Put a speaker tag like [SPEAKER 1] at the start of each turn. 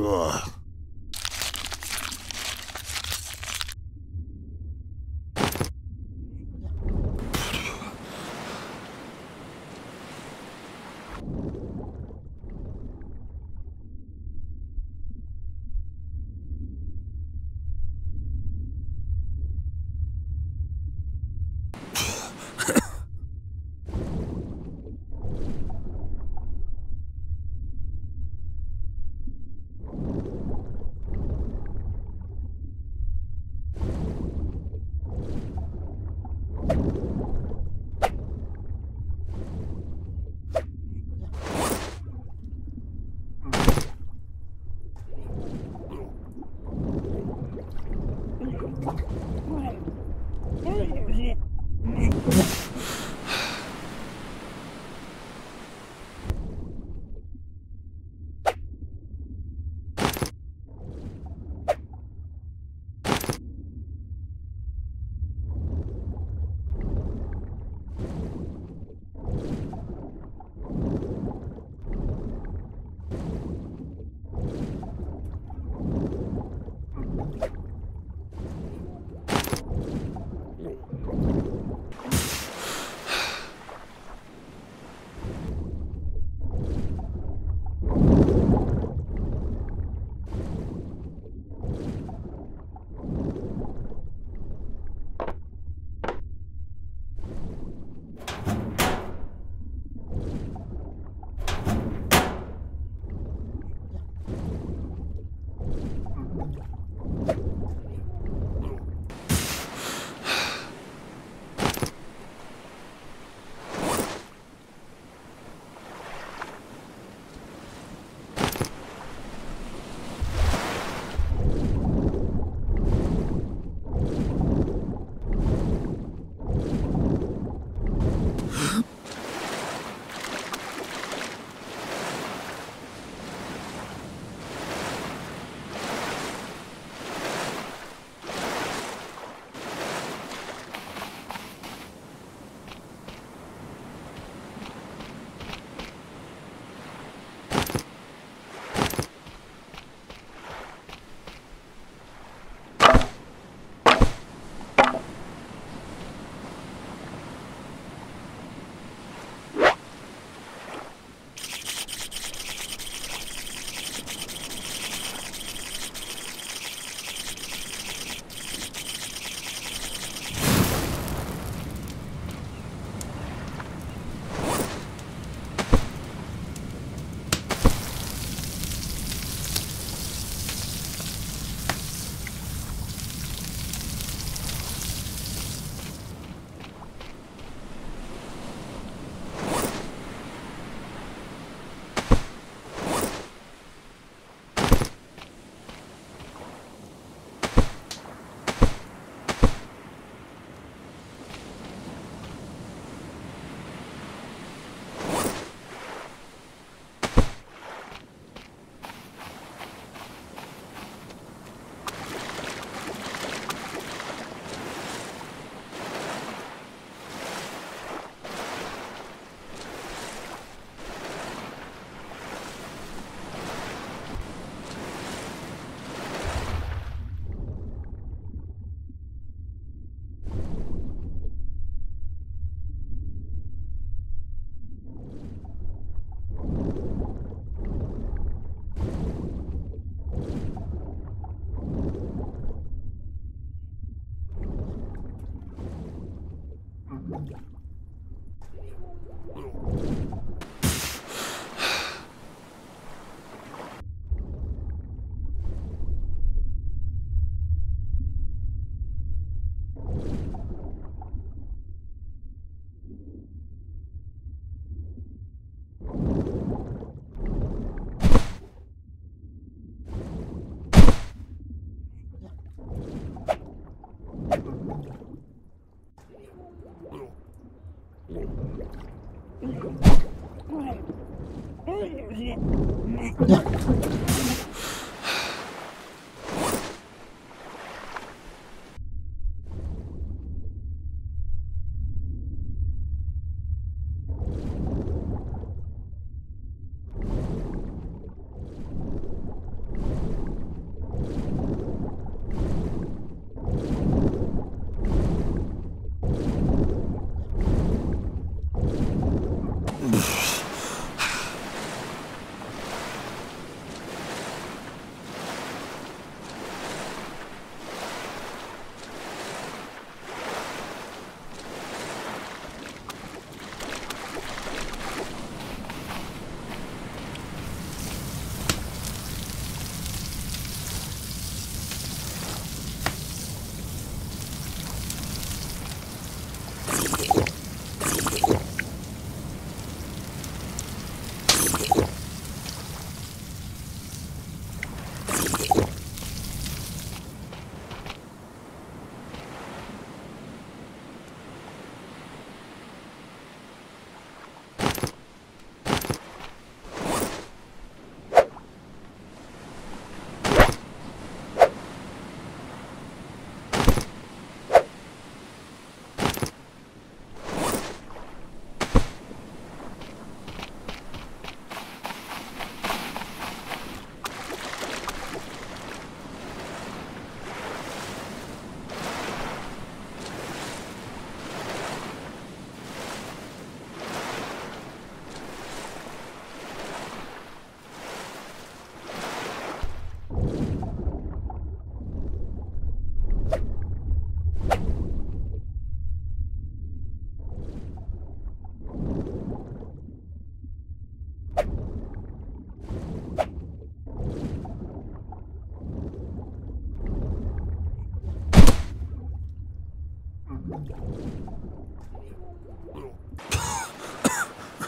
[SPEAKER 1] うわ Yeah. Oh.